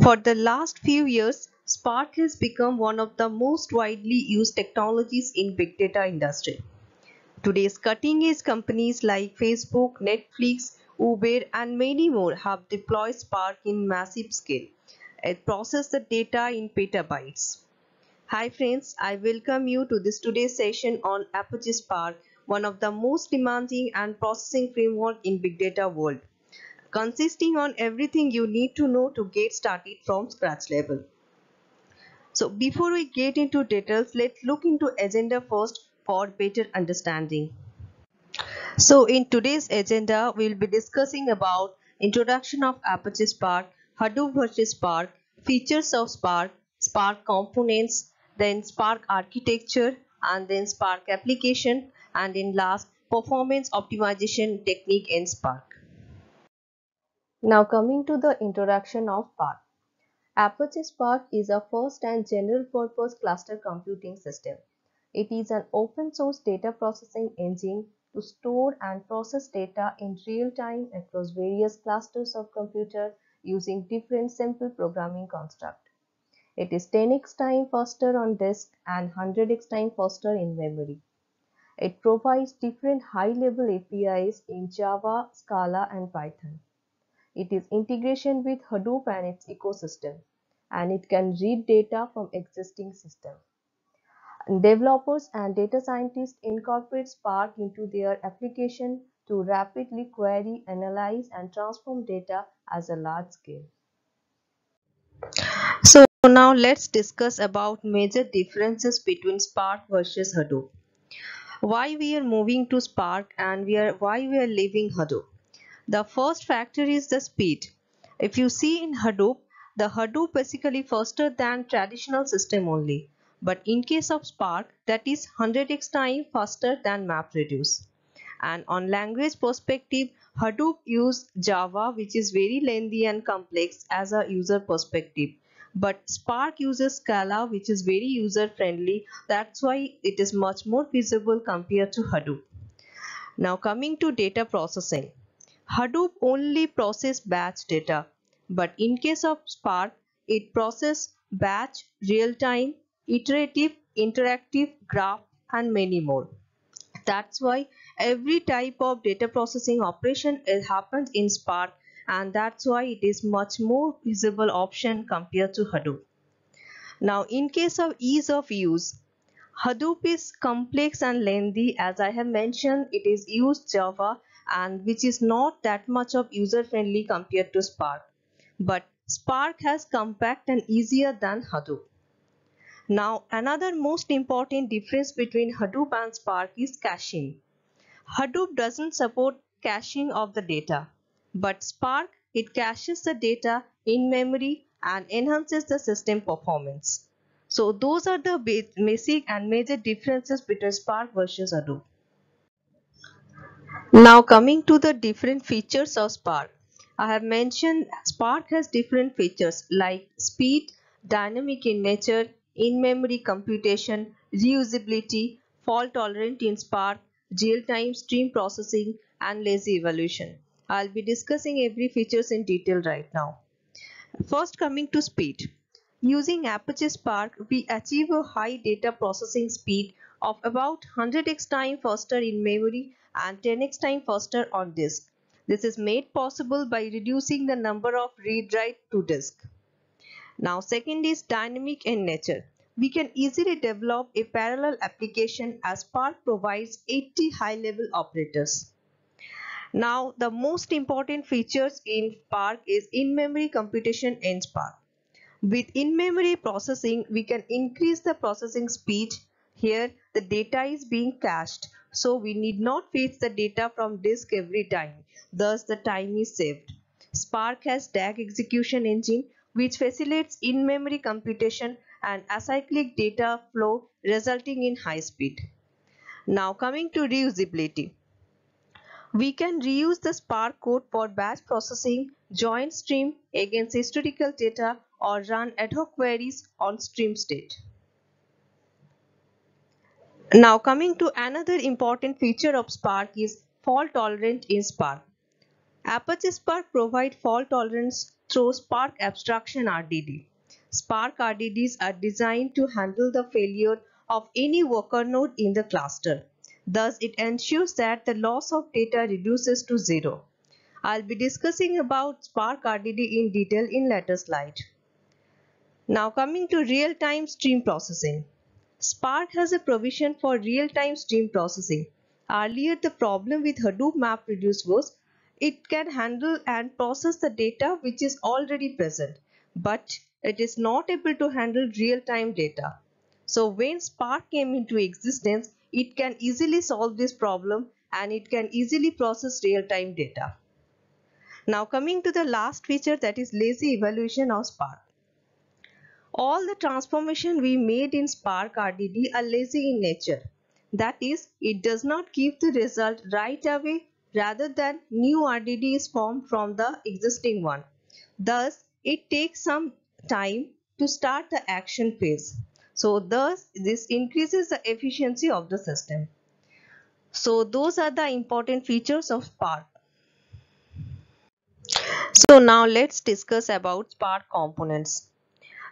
For the last few years, Spark has become one of the most widely used technologies in big data industry. Today's cutting-edge companies like Facebook, Netflix, Uber and many more have deployed Spark in massive scale and process the data in petabytes. Hi friends, I welcome you to this today's session on Apache Spark, one of the most demanding and processing framework in big data world consisting on everything you need to know to get started from scratch level. So before we get into details, let's look into agenda first for better understanding. So in today's agenda, we will be discussing about introduction of Apache Spark, Hadoop versus Spark, features of Spark, Spark components, then Spark architecture, and then Spark application, and in last, performance optimization technique in Spark. Now coming to the introduction of Spark. Apache Spark is a first and general purpose cluster computing system. It is an open source data processing engine to store and process data in real time across various clusters of computer using different simple programming construct. It is 10x time faster on disk and 100x time faster in memory. It provides different high-level APIs in Java, Scala and Python. It is integration with Hadoop and its ecosystem and it can read data from existing system. Developers and data scientists incorporate Spark into their application to rapidly query, analyze and transform data as a large scale. So now let's discuss about major differences between Spark versus Hadoop. Why we are moving to Spark and we are why we are leaving Hadoop. The first factor is the speed. If you see in Hadoop, the Hadoop basically faster than traditional system only. But in case of Spark, that is 100x time faster than MapReduce. And on language perspective, Hadoop use Java which is very lengthy and complex as a user perspective. But Spark uses Scala which is very user friendly. That's why it is much more feasible compared to Hadoop. Now coming to data processing. Hadoop only process batch data, but in case of Spark, it process batch, real-time, iterative, interactive, graph, and many more. That's why every type of data processing operation happens in Spark and that's why it is much more feasible option compared to Hadoop. Now in case of ease of use, Hadoop is complex and lengthy as I have mentioned it is used Java and which is not that much of user friendly compared to Spark. But Spark has compact and easier than Hadoop. Now another most important difference between Hadoop and Spark is caching. Hadoop doesn't support caching of the data, but Spark it caches the data in memory and enhances the system performance. So those are the basic and major differences between Spark versus Hadoop. Now coming to the different features of Spark. I have mentioned Spark has different features like speed, dynamic in nature, in-memory computation, reusability, fault tolerant in Spark, real-time stream processing and lazy evaluation. I'll be discussing every features in detail right now. First coming to speed. Using Apache Spark, we achieve a high data processing speed of about 100x time faster in memory and 10x time faster on disk. This is made possible by reducing the number of read-write to disk. Now second is dynamic in nature. We can easily develop a parallel application as Spark provides 80 high-level operators. Now the most important features in Spark is in-memory computation in Spark. With in-memory processing, we can increase the processing speed. Here the data is being cached so we need not fetch the data from disk every time. Thus the time is saved. Spark has DAG execution engine which facilitates in-memory computation and acyclic data flow resulting in high speed. Now coming to reusability. We can reuse the Spark code for batch processing, join stream against historical data or run ad hoc queries on stream state. Now coming to another important feature of Spark is fault tolerant in Spark. Apache Spark provide fault tolerance through Spark Abstraction RDD. Spark RDDs are designed to handle the failure of any worker node in the cluster. Thus, it ensures that the loss of data reduces to zero. I'll be discussing about Spark RDD in detail in later slide. Now coming to real-time stream processing. Spark has a provision for real-time stream processing. Earlier, the problem with Hadoop MapReduce was it can handle and process the data which is already present, but it is not able to handle real-time data. So when Spark came into existence, it can easily solve this problem and it can easily process real-time data. Now coming to the last feature that is lazy evaluation of Spark. All the transformation we made in Spark RDD are lazy in nature. That is, it does not give the result right away rather than new RDD is formed from the existing one. Thus, it takes some time to start the action phase. So thus this increases the efficiency of the system. So those are the important features of Spark. So now let's discuss about Spark components.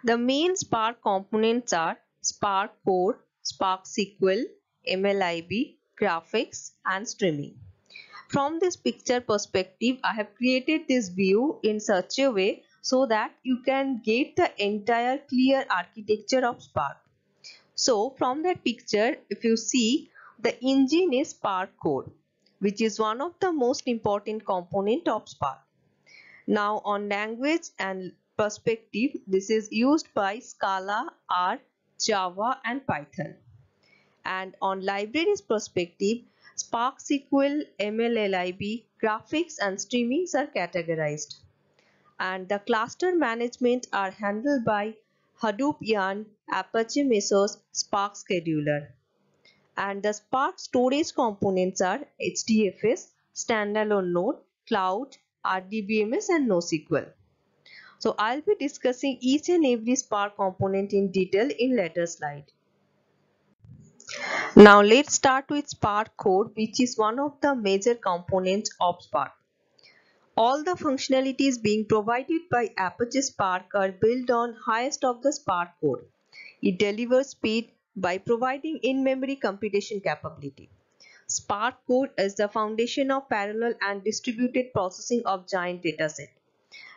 The main Spark components are Spark Core, Spark SQL, MLIB, GraphX and streaming. From this picture perspective, I have created this view in such a way so that you can get the entire clear architecture of Spark. So from that picture, if you see the engine is Spark Core, which is one of the most important component of Spark. Now on language and perspective, this is used by Scala, R, Java and Python. And on libraries perspective, Spark SQL, MLLIB, GraphX and streamings are categorized and the cluster management are handled by Hadoop Yarn, Apache Mesos, Spark Scheduler. And the Spark storage components are HDFS, standalone node, cloud, RDBMS and NoSQL. So I'll be discussing each and every Spark component in detail in later slide. Now let's start with Spark Core which is one of the major components of Spark. All the functionalities being provided by Apache Spark are built on highest of the Spark core. It delivers speed by providing in-memory computation capability. Spark core is the foundation of parallel and distributed processing of giant dataset.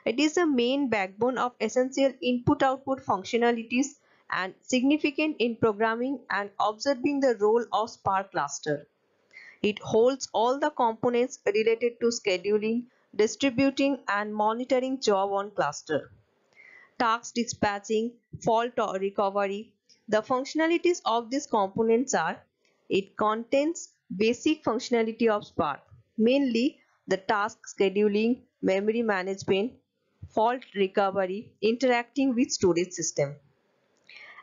It is the main backbone of essential input-output functionalities and significant in programming and observing the role of Spark cluster. It holds all the components related to scheduling, distributing and monitoring job on cluster. Task dispatching, fault or recovery. The functionalities of these components are it contains basic functionality of Spark, mainly the task scheduling, memory management, fault recovery, interacting with storage system.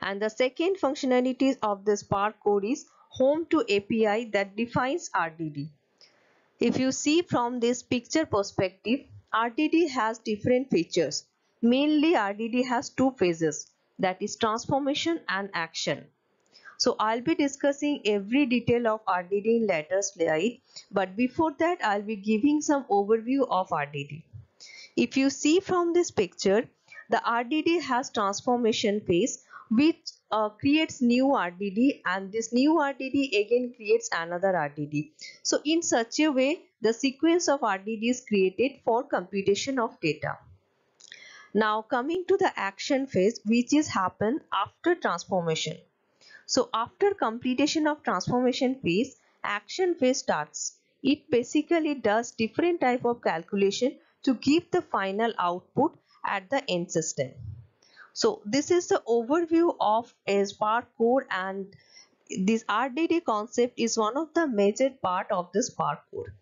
And the second functionality of the Spark core is home to API that defines RDD. If you see from this picture perspective, RDD has different features. Mainly RDD has two phases that is transformation and action. So I'll be discussing every detail of RDD in later slide but before that I'll be giving some overview of RDD. If you see from this picture, the RDD has transformation phase which uh, creates new RDD and this new RDD again creates another RDD. So in such a way the sequence of RDD is created for computation of data. Now coming to the action phase which is happen after transformation. So after completion of transformation phase action phase starts. It basically does different type of calculation to give the final output at the end system. So this is the overview of a Spark core and this RDD concept is one of the major part of this Spark core.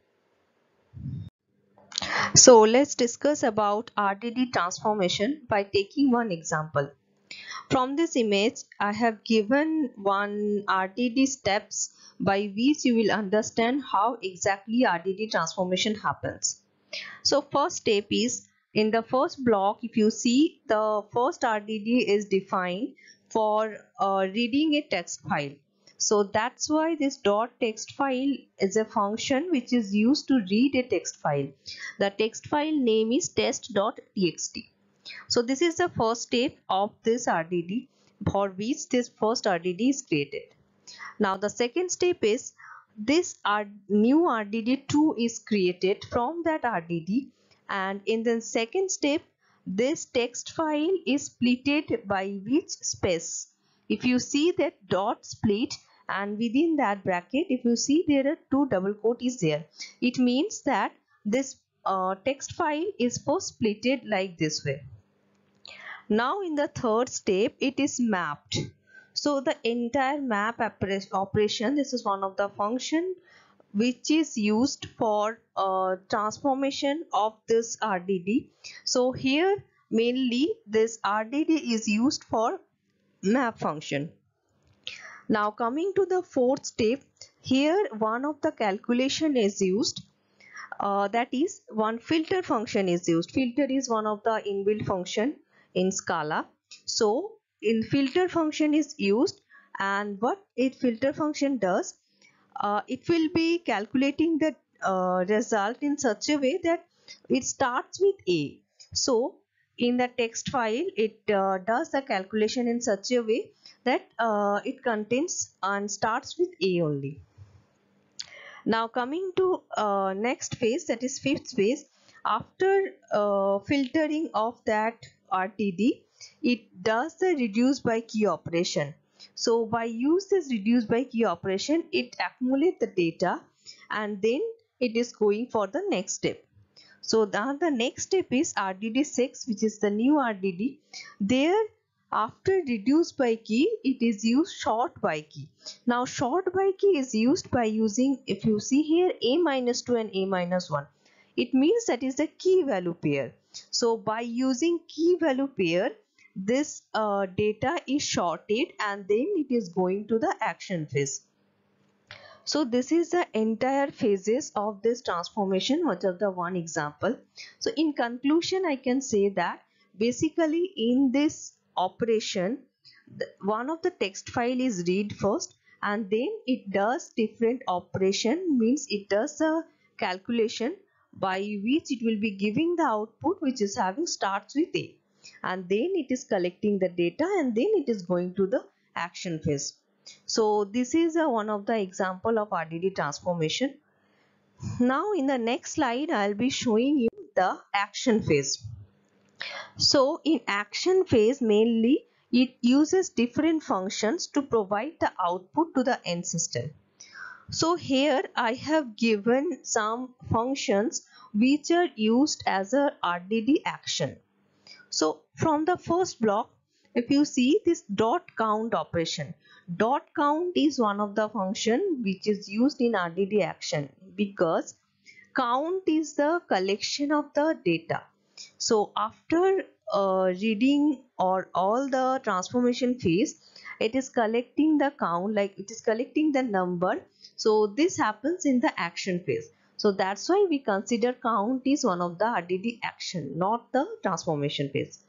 So let's discuss about RDD transformation by taking one example. From this image, I have given one RDD steps by which you will understand how exactly RDD transformation happens. So first step is in the first block if you see the first RDD is defined for uh, reading a text file. So that's why this dot text file is a function which is used to read a text file. The text file name is test.txt so this is the first step of this RDD for which this first RDD is created. Now the second step is this new RDD2 is created from that RDD and in the second step this text file is splitted by which space? If you see that dot split and within that bracket if you see there are two double quote is there. It means that this uh, text file is first splitted like this way. Now in the third step it is mapped so the entire map operation this is one of the function which is used for uh, transformation of this RDD so here mainly this RDD is used for map function now coming to the fourth step, here one of the calculation is used uh, that is one filter function is used. Filter is one of the inbuilt function in Scala. So in filter function is used and what it filter function does, uh, it will be calculating the uh, result in such a way that it starts with A. So in the text file, it uh, does the calculation in such a way that uh, it contains and starts with A only. Now coming to uh, next phase that is fifth phase after uh, filtering of that RDD it does the reduce by key operation. So by use this reduce by key operation it accumulate the data and then it is going for the next step. So now the next step is RDD6 which is the new RDD. There after reduce by key, it is used sort by key. Now sort by key is used by using, if you see here, a minus 2 and a minus 1. It means that is the key value pair. So by using key value pair, this uh, data is sorted and then it is going to the action phase. So this is the entire phases of this transformation, which is the one example. So in conclusion, I can say that basically in this operation one of the text file is read first and then it does different operation means it does a calculation by which it will be giving the output which is having starts with a and then it is collecting the data and then it is going to the action phase so this is a, one of the example of RDD transformation now in the next slide I'll be showing you the action phase so in action phase mainly it uses different functions to provide the output to the end system. So here I have given some functions which are used as a RDD action. So from the first block if you see this dot count operation dot count is one of the function which is used in RDD action because count is the collection of the data. So after uh, reading or all the transformation phase it is collecting the count like it is collecting the number. So this happens in the action phase so that's why we consider count is one of the RDD action not the transformation phase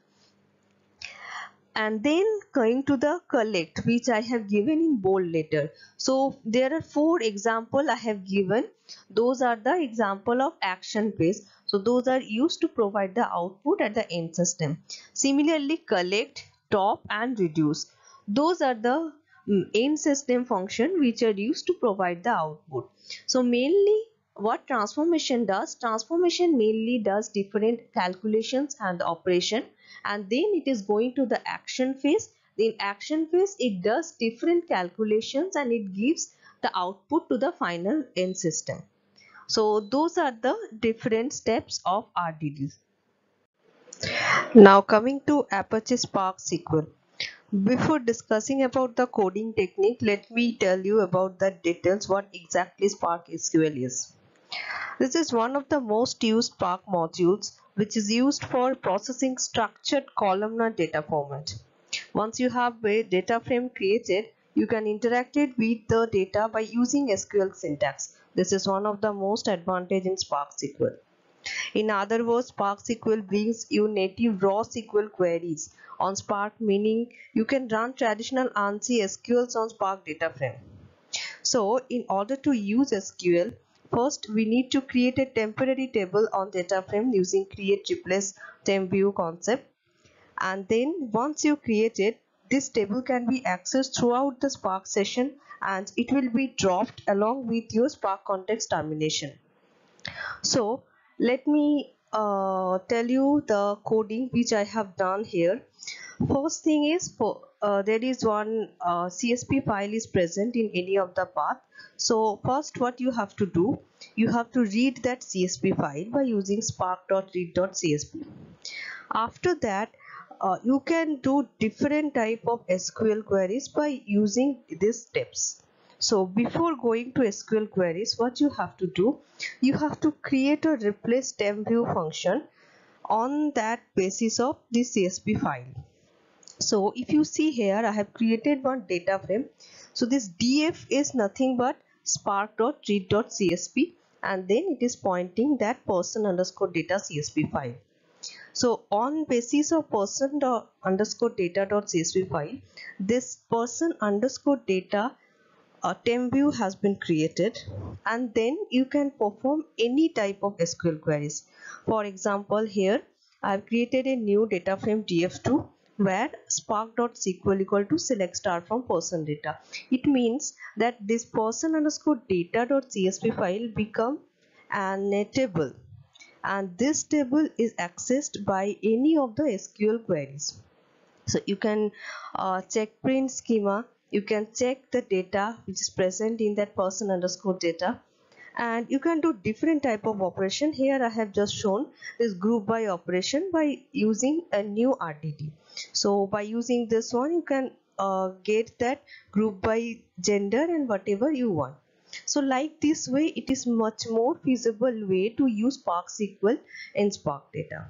and then going to the collect which I have given in bold letter. So there are four example I have given. Those are the example of action phase. So those are used to provide the output at the end system. Similarly collect, top and reduce. Those are the mm, end system function which are used to provide the output. So mainly what transformation does transformation mainly does different calculations and operation and then it is going to the action phase. In action phase it does different calculations and it gives the output to the final end system. So those are the different steps of RDD now coming to Apache Spark SQL before discussing about the coding technique let me tell you about the details what exactly Spark SQL is this is one of the most used Spark modules which is used for processing structured columnar data format. Once you have a data frame created, you can interact it with the data by using SQL syntax. This is one of the most advantage in Spark SQL. In other words, Spark SQL brings you native raw SQL queries on Spark meaning you can run traditional ANSI SQLs on Spark data frame. So in order to use SQL, first we need to create a temporary table on data frame using create replace temp view concept. And then once you create it, this table can be accessed throughout the Spark session and it will be dropped along with your Spark context termination. So let me uh, tell you the coding which I have done here. First thing is for uh, there is one uh, CSV file is present in any of the path. So first what you have to do, you have to read that CSV file by using spark.read.csv. After that, uh, you can do different type of SQL queries by using these steps. So before going to SQL queries, what you have to do, you have to create a replace temp view function on that basis of the CSV file. So if you see here, I have created one data frame. So this df is nothing but spark.read.csv and then it is pointing that person underscore data CSV file. So on basis of person underscore data dot CSV file, this person underscore data a temp view has been created and then you can perform any type of SQL queries. For example, here I have created a new data frame df2 where spark.sql equal to select star from person data. It means that this person underscore data.csv file become a table. And this table is accessed by any of the SQL queries. So you can uh, check print schema. You can check the data which is present in that person underscore data. And you can do different type of operation. Here i have just shown this group by operation by using a new rdd so by using this one you can uh, get that group by gender and whatever you want. So like this way it is much more feasible way to use spark sql in spark data.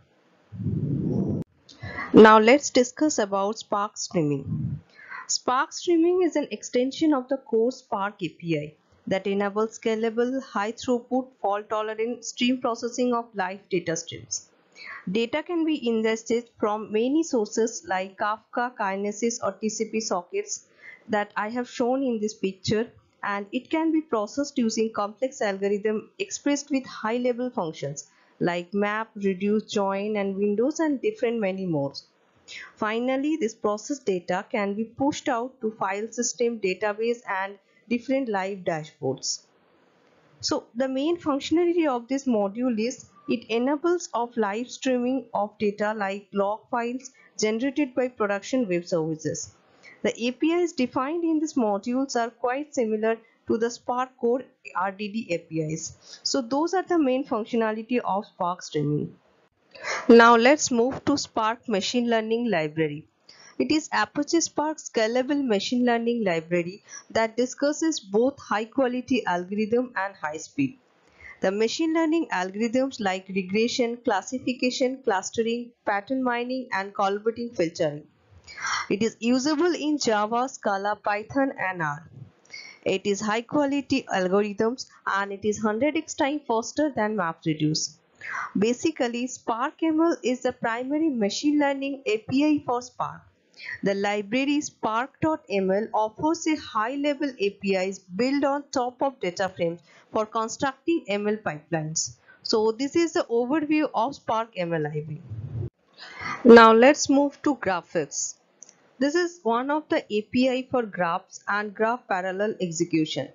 Now let's discuss about spark streaming. Spark Streaming is an extension of the core Spark API that enables scalable, high throughput, fault tolerant stream processing of live data streams. Data can be ingested from many sources like Kafka, Kinesis or TCP sockets that I have shown in this picture and it can be processed using complex algorithm expressed with high level functions like map, reduce, join and windows and different many more. Finally, this processed data can be pushed out to file system, database and different live dashboards. So the main functionality of this module is it enables of live streaming of data like log files generated by production web services. The APIs defined in these modules are quite similar to the Spark Core RDD APIs. So those are the main functionality of Spark Streaming. Now let's move to Spark Machine Learning Library. It is Apache Spark scalable machine learning library that discusses both high quality algorithm and high speed. The machine learning algorithms like regression, classification, clustering, pattern mining and collaborative filtering. It is usable in Java, Scala, Python and R. It is high quality algorithms and it is 100x time faster than MapReduce. Basically, SparkML is the primary machine learning API for Spark. The library spark.ml offers a high-level APIs built on top of data frames for constructing ML pipelines. So this is the overview of Spark ML library. Now let's move to GraphX. This is one of the API for graphs and graph parallel execution.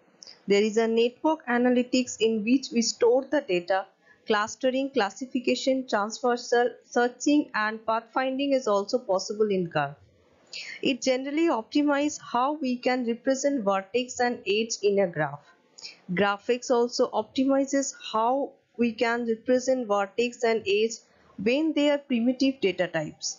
There is a network analytics in which we store the data Clustering, classification, transversal searching and pathfinding is also possible in Graph. It generally optimizes how we can represent vertex and edge in a graph. GraphX also optimizes how we can represent vertex and edge when they are primitive data types.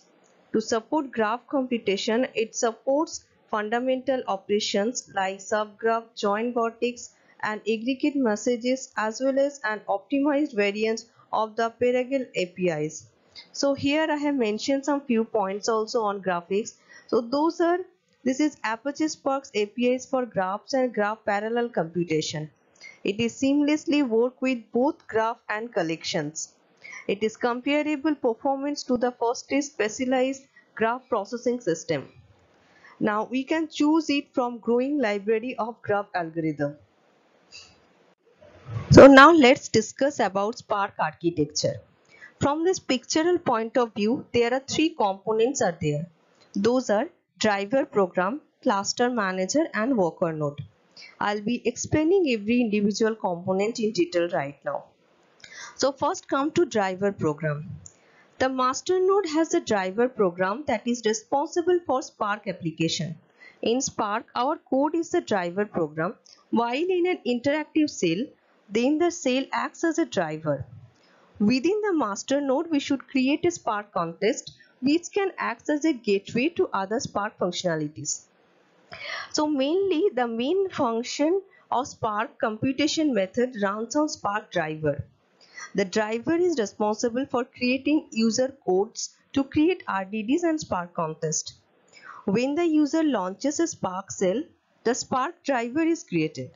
To support graph computation, it supports fundamental operations like subgraph, join vertex, and aggregate messages as well as an optimized variant of the Parallel APIs. So here I have mentioned some few points also on GraphX. So those are this is Apache Spark's APIs for graphs and graph parallel computation. It is seamlessly work with both graph and collections. It is comparable performance to the first specialized graph processing system. Now we can choose it from growing library of graph algorithm. So now let's discuss about Spark architecture. From this pictorial point of view, there are three components are there. Those are driver program, cluster manager and worker node. I'll be explaining every individual component in detail right now. So first come to driver program. The master node has a driver program that is responsible for Spark application. In Spark, our code is the driver program, while in an interactive shell, then the shell acts as a driver. Within the master node, we should create a Spark context which can act as a gateway to other Spark functionalities. So mainly the main function of Spark computation method runs on Spark driver. The driver is responsible for creating user codes to create RDDs and Spark context. When the user launches a Spark shell, the Spark driver is created.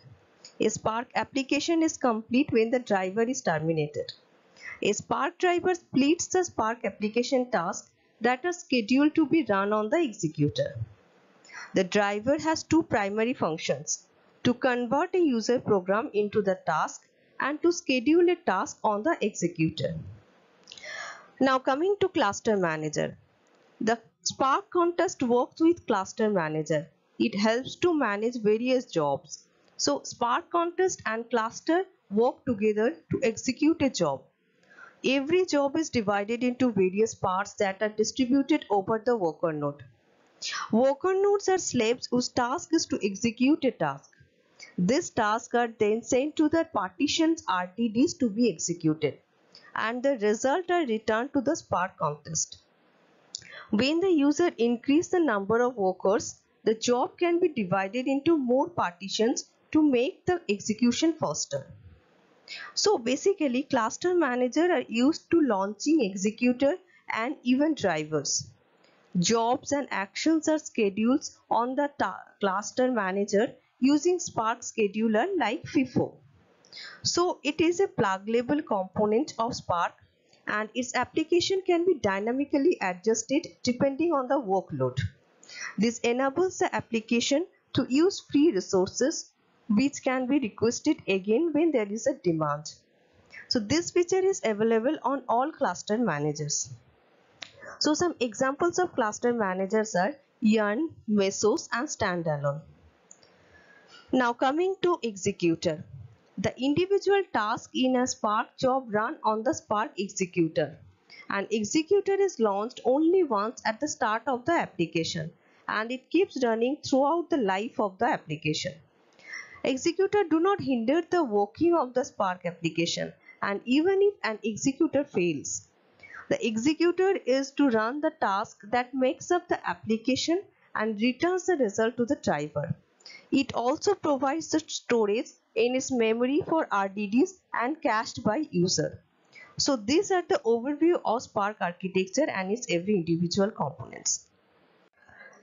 A Spark application is complete when the driver is terminated. A Spark driver splits the Spark application tasks that are scheduled to be run on the executor. The driver has two primary functions to convert a user program into the task and to schedule a task on the executor. Now coming to cluster manager. The Spark context works with cluster manager. It helps to manage various jobs. So Spark context and cluster work together to execute a job. Every job is divided into various parts that are distributed over the worker node. Worker nodes are slaves whose task is to execute a task. These tasks are then sent to the partitions RDDs to be executed and the result are returned to the Spark context. When the user increase the number of workers, the job can be divided into more partitions to make the execution faster. So basically cluster manager are used to launching executor and even drivers. Jobs and actions are scheduled on the cluster manager using Spark scheduler like FIFO. So it is a pluggable component of Spark and its application can be dynamically adjusted depending on the workload. This enables the application to use free resources which can be requested again when there is a demand. So this feature is available on all cluster managers. So some examples of cluster managers are Yarn, Mesos and Standalone. Now coming to executor. The individual task in a Spark job run on the Spark executor. An executor is launched only once at the start of the application and it keeps running throughout the life of the application. Executor do not hinder the working of the Spark application and even if an executor fails, the executor is to run the task that makes up the application and returns the result to the driver. It also provides the storage in its memory for RDDs and cached by user. So these are the overview of Spark architecture and its every individual components.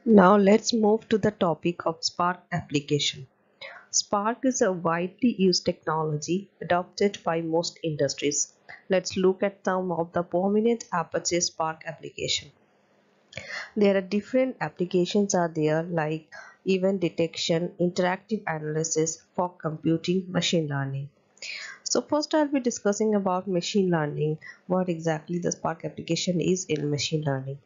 Now let's move to the topic of Spark application. Spark is a widely used technology adopted by most industries. Let's look at some of the prominent Apache Spark application. There are different applications are there like event detection, interactive analysis, fog computing, machine learning. So first I'll be discussing about machine learning, what exactly the Spark application is in machine learning.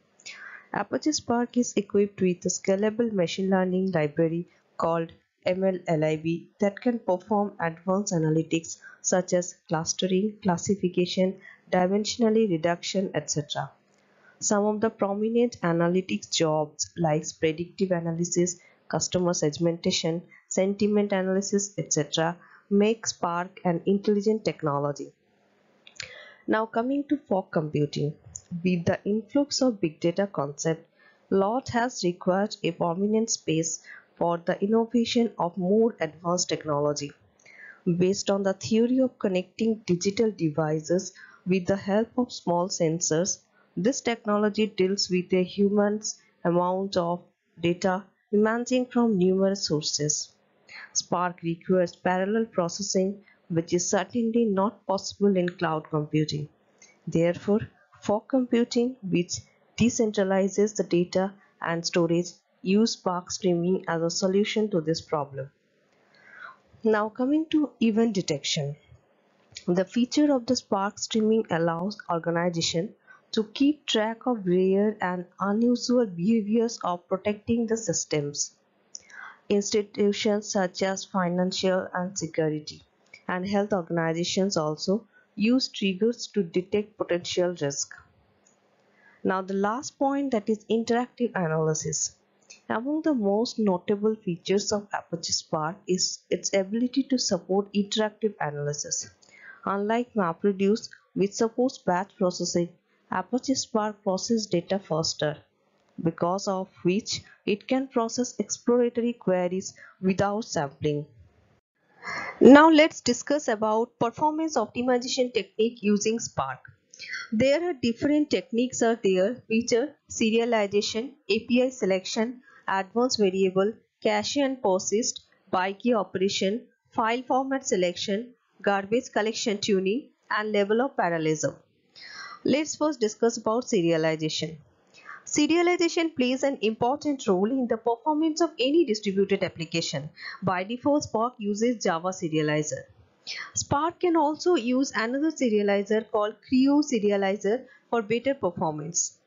Apache Spark is equipped with a scalable machine learning library called MLLIB that can perform advanced analytics such as clustering, classification, dimensionally reduction, etc. Some of the prominent analytics jobs like predictive analysis, customer segmentation, sentiment analysis, etc. make Spark an intelligent technology. Now coming to fog computing. With the influx of big data concept, lot has required a prominent space for the innovation of more advanced technology. Based on the theory of connecting digital devices with the help of small sensors, this technology deals with a human's amount of data emerging from numerous sources. Spark requires parallel processing, which is certainly not possible in cloud computing. Therefore, fog computing, which decentralizes the data and storage, use Spark streaming as a solution to this problem. Now coming to event detection. The feature of the Spark streaming allows organization to keep track of rare and unusual behaviors of protecting the systems. Institutions such as financial and security and health organizations also use triggers to detect potential risk. Now the last point that is interactive analysis. Among the most notable features of Apache Spark is its ability to support interactive analysis. Unlike MapReduce, which supports batch processing, Apache Spark processes data faster, because of which it can process exploratory queries without sampling. Now let's discuss about performance optimization technique using Spark. There are different techniques are there which are serialization, API selection, advanced variable, cache and persist, by-key operation, file format selection, garbage collection tuning and level of parallelism. Let's first discuss about serialization. Serialization plays an important role in the performance of any distributed application. By default, Spark uses Java serializer. Spark can also use another serializer called Kryo serializer for better performance.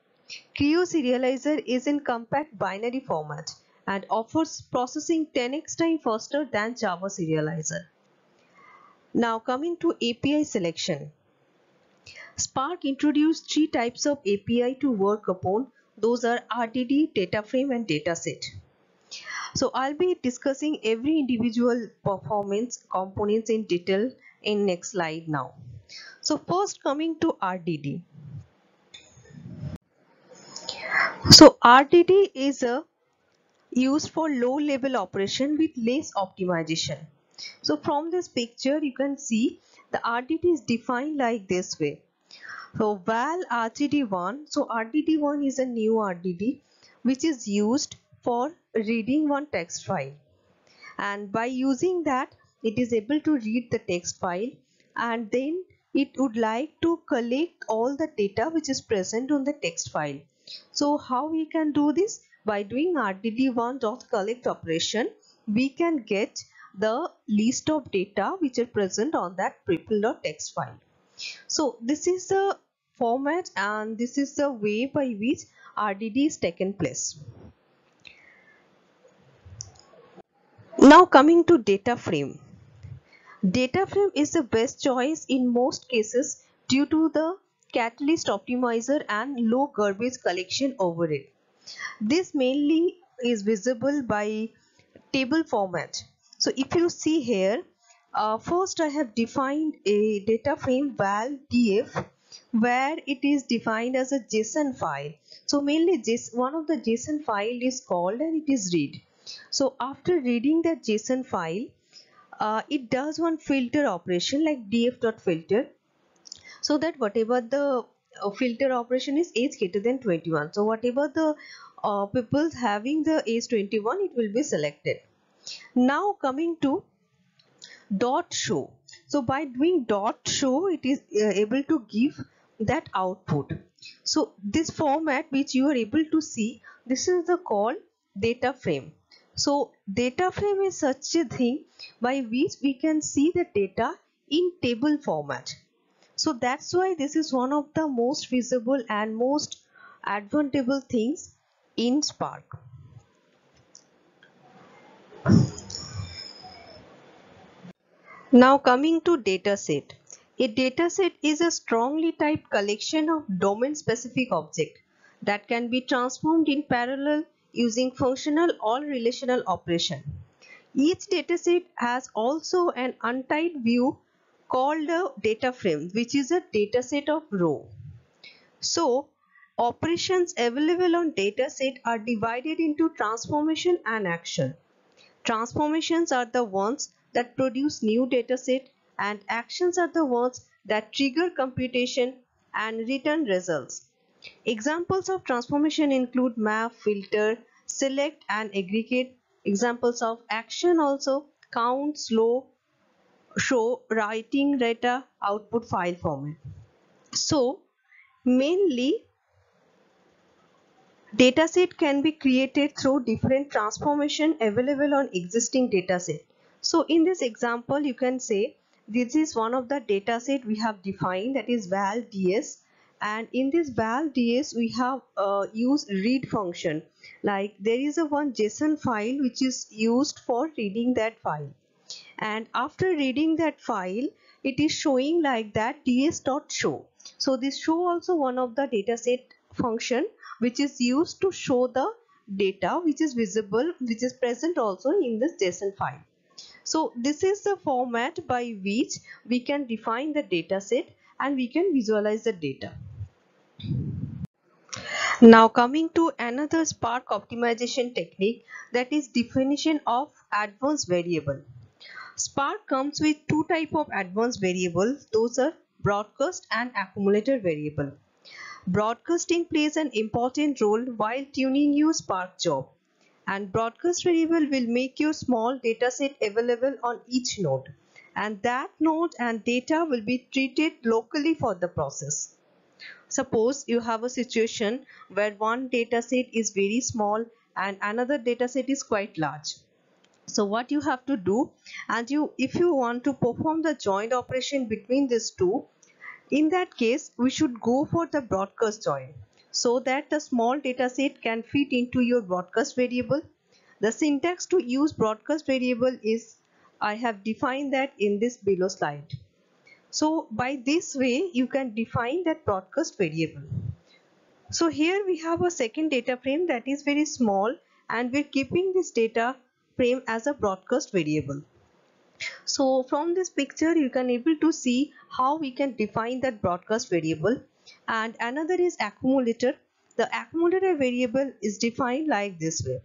Kryo serializer is in compact binary format and offers processing 10x time faster than Java serializer. Now coming to API selection. Spark introduced three types of API to work upon. Those are RDD, data frame and dataset. So I'll be discussing every individual performance components in detail in next slide now. So first coming to RDD. So RDD is a used for low level operation with less optimization. So from this picture you can see the RDD is defined like this way. So val RDD1, so RDD1 is a new RDD which is used for reading one text file and by using that it is able to read the text file and then it would like to collect all the data which is present on the text file. So how we can do this? By doing rdd1.collect operation we can get the list of data which are present on that prefill.txt file. So this is the format and this is the way by which RDD is taken place. Now coming to data frame. Data frame is the best choice in most cases due to the catalyst optimizer and low garbage collection over it. This mainly is visible by table format. So if you see here, uh, first I have defined a data frame val df where it is defined as a JSON file. So mainly this one of the JSON file is called and it is read. So after reading that JSON file, uh, it does one filter operation like df.filter so that whatever the uh, filter operation is age greater than 21. So whatever the uh, people having the age 21 it will be selected. Now coming to dot show. So by doing dot show it is uh, able to give that output. So this format which you are able to see this is the called data frame. So data frame is such a thing by which we can see the data in table format. So that's why this is one of the most visible and most advantageous things in Spark. Now coming to dataset. A dataset is a strongly typed collection of domain-specific objects that can be transformed in parallel using functional or relational operation. Each dataset has also an untyped view called a data frame which is a dataset of row. So operations available on dataset are divided into transformation and action. Transformations are the ones that produce new dataset and actions are the ones that trigger computation and return results. Examples of transformation include map, filter, select and aggregate. Examples of action also count, slow, show, writing data, output file format. So mainly Dataset can be created through different transformation available on existing dataset. So in this example, you can say this is one of the dataset we have defined that is val ds and in this val ds we have uh, used read function like there is a one json file which is used for reading that file and after reading that file it is showing like that ds.show so this show also one of the dataset function which is used to show the data which is visible which is present also in this json file so this is the format by which we can define the data set and we can visualize the data. Now coming to another Spark optimization technique that is definition of advanced variable. Spark comes with two type of advanced variables those are broadcast and accumulator variable. Broadcasting plays an important role while tuning your Spark job and broadcast variable will make your small dataset available on each node and that node and data will be treated locally for the process. Suppose you have a situation where one dataset is very small and another dataset is quite large. So what you have to do and you if you want to perform the joint operation between these two in that case we should go for the broadcast join so that the small dataset can fit into your broadcast variable. The syntax to use broadcast variable is I have defined that in this below slide. So by this way you can define that broadcast variable. So here we have a second data frame that is very small and we're keeping this data frame as a broadcast variable. So from this picture you can able to see how we can define that broadcast variable. And another is accumulator. The accumulator variable is defined like this way.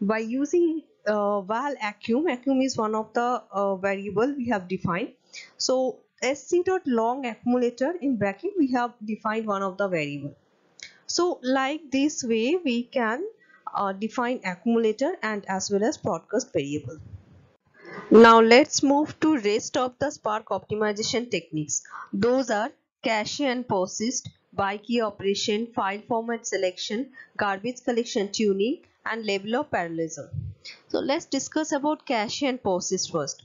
By using uh, val accum accum is one of the uh, variable we have defined. So sc dot long accumulator in bracket we have defined one of the variable. So like this way we can uh, define accumulator and as well as broadcast variable now let's move to rest of the spark optimization techniques those are cache and persist, by key operation, file format selection, garbage collection tuning and level of parallelism. So let's discuss about cache and persist first.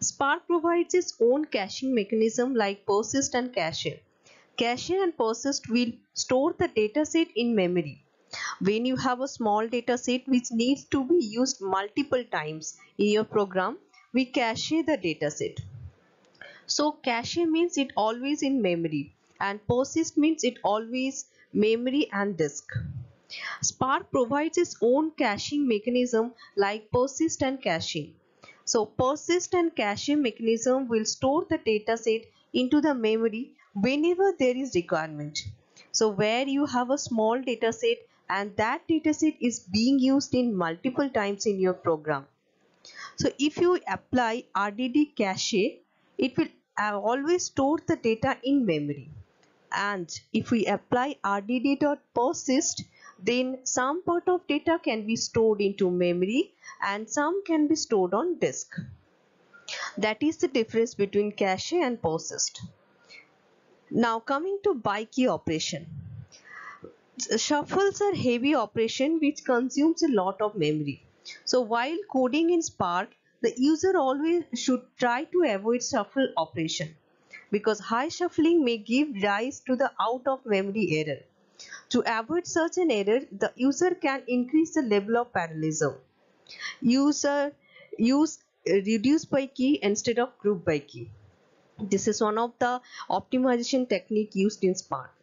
Spark provides its own caching mechanism like persist and cache. Cache and persist will store the dataset in memory. When you have a small dataset which needs to be used multiple times in your program, we cache the dataset. So cache means it always in memory and persist means it always memory and disk. Spark provides its own caching mechanism like persist and caching. So persist and caching mechanism will store the dataset into the memory whenever there is requirement. So where you have a small dataset and that dataset is being used in multiple times in your program. So if you apply RDD cache, it will uh, always store the data in memory. And if we apply rdd.persist then some part of data can be stored into memory and some can be stored on disk. That is the difference between cache and persist. Now coming to by key operation shuffles are heavy operation which consumes a lot of memory so while coding in spark the user always should try to avoid shuffle operation because high shuffling may give rise to the out of memory error. To avoid such an error, the user can increase the level of parallelism. User use reduce by key instead of group by key. This is one of the optimization technique used in Spark.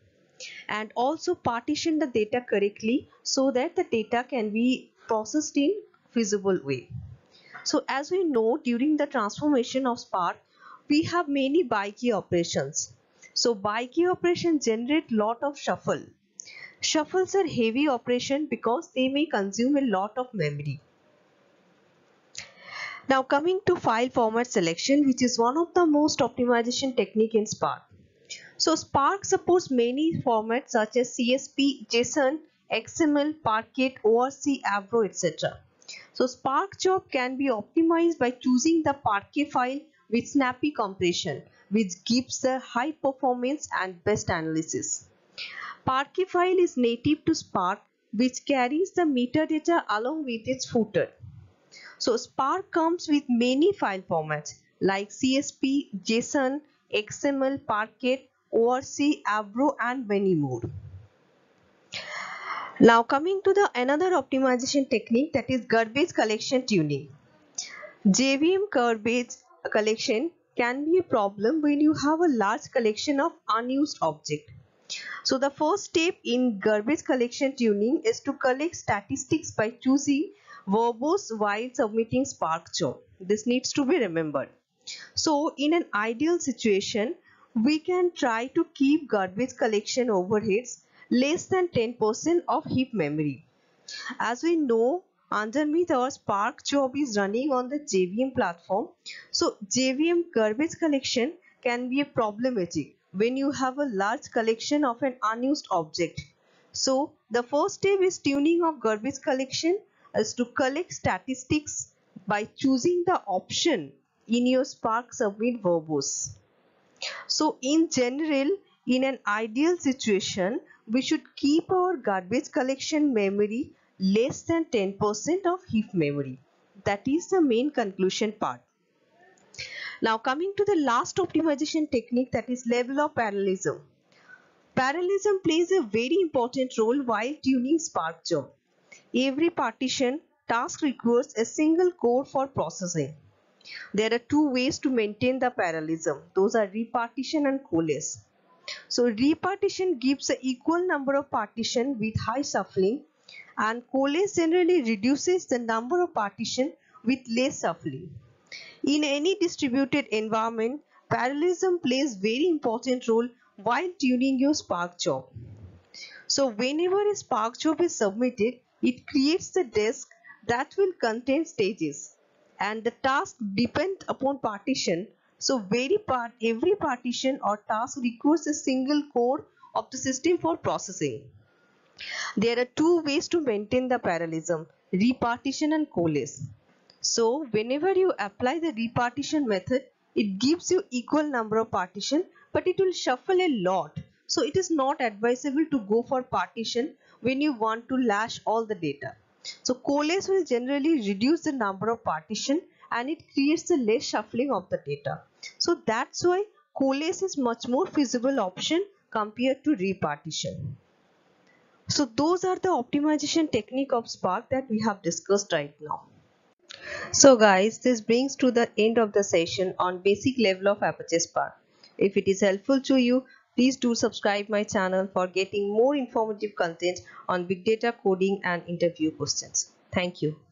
And also partition the data correctly so that the data can be processed in feasible way. So as we know during the transformation of Spark, we have many by key operations. So by key operations generate lot of shuffle. Shuffles are heavy operation because they may consume a lot of memory. Now coming to file format selection which is one of the most optimization technique in Spark. So Spark supports many formats such as CSV, JSON, XML, Parquet, ORC, Avro, etc. So Spark job can be optimized by choosing the Parquet file with snappy compression which gives the high performance and best analysis. Parquet file is native to Spark which carries the metadata along with its footer. So Spark comes with many file formats like CSV, JSON, XML, Parquet, ORC, Avro and many more. Now coming to the another optimization technique that is garbage collection tuning. JVM garbage collection can be a problem when you have a large collection of unused object. So the first step in garbage collection tuning is to collect statistics by choosing verbose while submitting Spark job. This needs to be remembered. So in an ideal situation, we can try to keep garbage collection overheads less than 10% of heap memory. As we know, underneath our Spark job is running on the JVM platform. So JVM garbage collection can be problematic when you have a large collection of an unused object. So the first step is tuning of garbage collection is to collect statistics by choosing the option in your Spark submit verbose. So in general, in an ideal situation, we should keep our garbage collection memory less than 10% of heap memory. That is the main conclusion part. Now coming to the last optimization technique that is level of parallelism. Parallelism plays a very important role while tuning Spark job. Every partition task requires a single core for processing. There are two ways to maintain the parallelism. Those are repartition and coalesce. So repartition gives an equal number of partition with high shuffling and coalesce generally reduces the number of partition with less shuffling. In any distributed environment, parallelism plays very important role while tuning your Spark job. So whenever a Spark job is submitted, it creates the disk that will contain stages and the task depend upon partition. So very part, every partition or task requires a single core of the system for processing. There are two ways to maintain the parallelism, repartition and coalesce. So whenever you apply the repartition method, it gives you equal number of partition, but it will shuffle a lot. So it is not advisable to go for partition when you want to lash all the data. So coalesce will generally reduce the number of partition and it creates the less shuffling of the data. So that's why coalesce is much more feasible option compared to repartition. So those are the optimization technique of Spark that we have discussed right now. So guys, this brings to the end of the session on basic level of Apache Spark. If it is helpful to you, please do subscribe my channel for getting more informative content on big data coding and interview questions. Thank you.